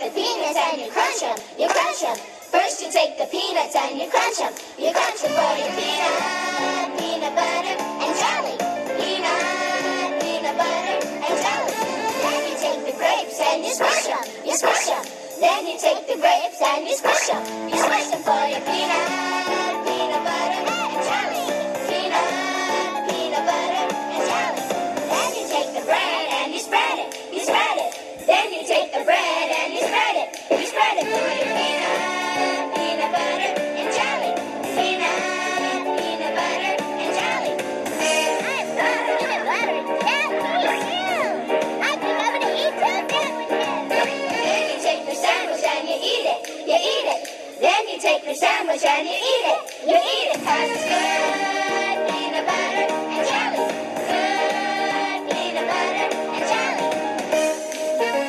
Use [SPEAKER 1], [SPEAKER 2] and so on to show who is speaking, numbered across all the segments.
[SPEAKER 1] the peanuts and you crunch them, you crunch them. First you take the peanuts and you crunch them, you crunch them for your peanut, peanut butter and jelly. Peanut, peanut butter and jelly. Then you take the grapes and you squish them, you squish them. Then you take the grapes and you squish them, Take the sandwich and you eat it, you eat it 'cause it's good peanut butter and jelly. Good peanut butter and jelly.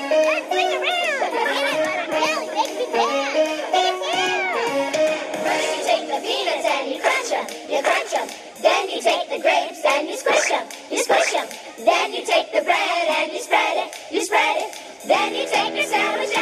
[SPEAKER 1] Let's swing around. Peanut butter and jelly makes me dance. First you take the peanuts and you crunch them, you crunch them. Then you take the grapes and you squish them, you squish them. Then you take the bread and you spread it, you spread it. Then you take your sandwich